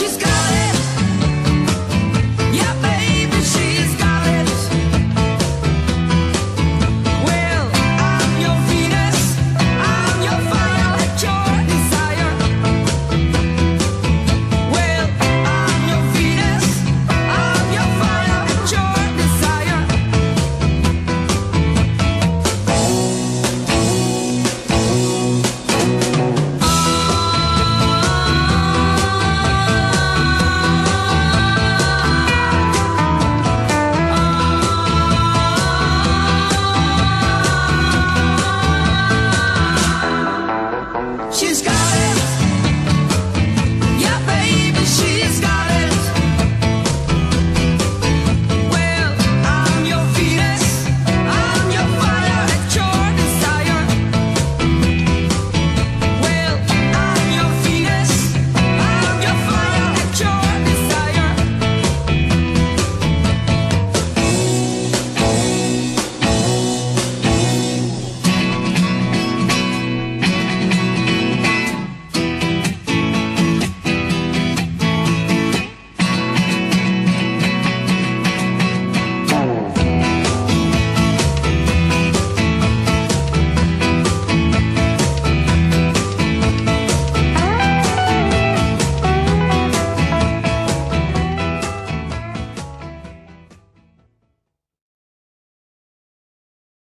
she's got